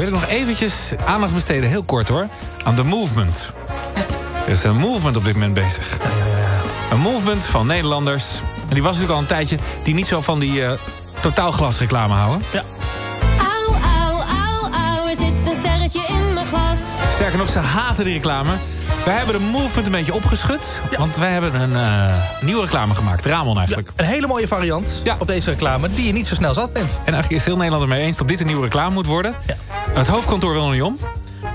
wil ik nog eventjes aandacht besteden, heel kort hoor, aan de movement. Er is een movement op dit moment bezig. Een movement van Nederlanders. En die was natuurlijk al een tijdje, die niet zo van die uh, totaalglasreclame houden. Ja. Auw, auw, auw, auw, er zit een sterretje in mijn glas. Sterker nog, ze haten die reclame. Wij hebben de movement een beetje opgeschud. Want wij hebben een uh, nieuwe reclame gemaakt. Ramon eigenlijk. Ja, een hele mooie variant ja. op deze reclame. Die je niet zo snel zat bent. En eigenlijk is heel Nederland ermee eens dat dit een nieuwe reclame moet worden. Ja. Het hoofdkantoor wil nog niet om.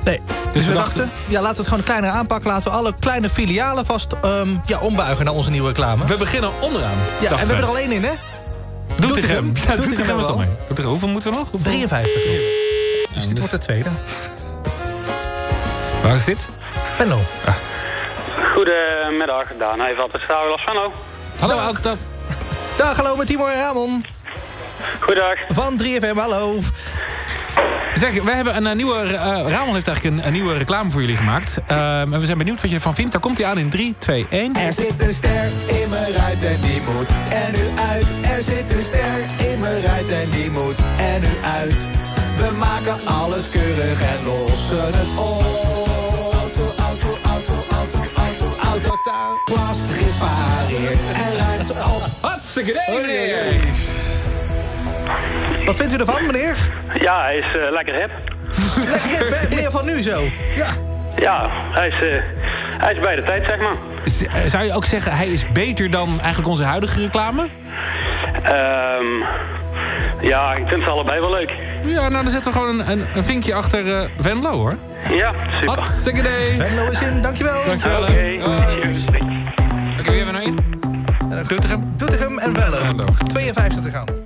Nee. Dus, dus we, dachten, ja, laten we het gewoon een kleiner aanpakken. Laten we alle kleine filialen vast um, ja, ombuigen naar onze nieuwe reclame. We beginnen onderaan. Ja, en we hebben er alleen in, hè? Doetinchem. Ja, Doetinchem is al mee. Hoeveel moeten we nog? Hoeveel? 53. Dus dit wordt de tweede. Waar is dit? Venlo. Ah. Goedemiddag, Daan. Hij valt het Stavelas Venlo. Hallo, Dag. Dag, hallo met Timo en Ramon. Goedendag. Van 3FM, hallo. Zeg, we hebben een, nieuwe... Uh, Ramon heeft eigenlijk een, een, nieuwe reclame voor jullie gemaakt. Uh, en we zijn benieuwd wat je ervan vindt. Daar komt hij aan in 3, 2, 1. Er zit een ster in mijn ruit en die moet er nu uit. Er zit een ster in mijn ruit en die moet er nu uit. We maken alles keurig en lossen het op. ruimt op. Hartstikke Wat vindt u ervan, meneer? Ja, hij is uh, lekker hip. lekker hip, meer van nu zo? Ja. Ja, hij is, uh, hij is bij de tijd, zeg maar. Z zou je ook zeggen, hij is beter dan eigenlijk onze huidige reclame? Um, ja, ik vind ze allebei wel leuk. Ja, nou dan zetten we gewoon een, een, een vinkje achter uh, Venlo, hoor. Ja, super. Hartstikke idee. Venlo is in, dankjewel. Dankjewel. Oké, okay. Doetinchem. Doetinchem en Venlo. 52 te gaan.